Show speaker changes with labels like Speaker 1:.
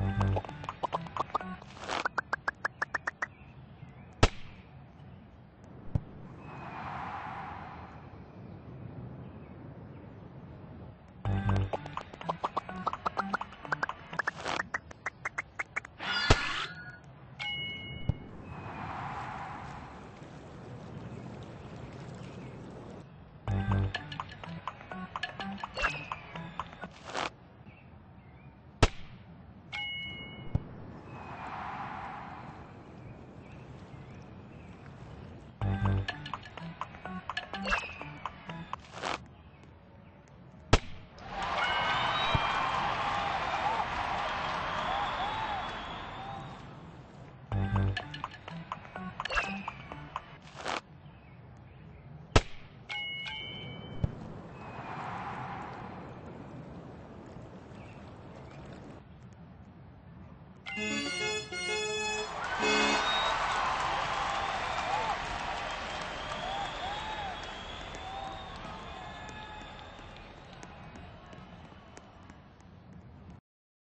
Speaker 1: Mm-hmm. Mm-hmm.